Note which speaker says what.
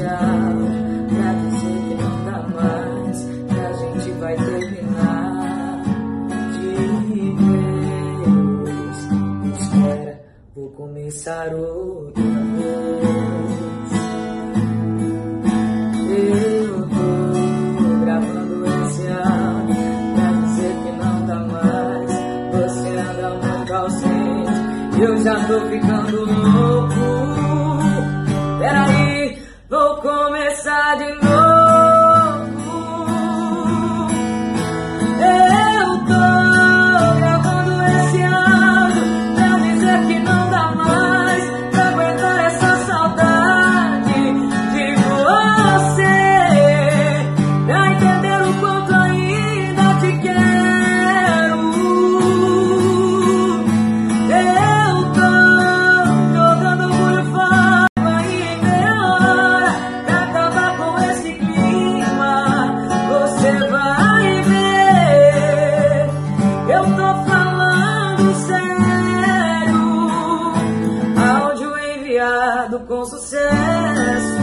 Speaker 1: áudio pra dizer que não dá mais, que a gente vai terminar de vez. Espera, vou começar outra vez. Eu tô gravando esse áudio pra dizer que não dá mais. Você anda muito ausente, eu já tô ficando louco. Começar enviado com sucesso.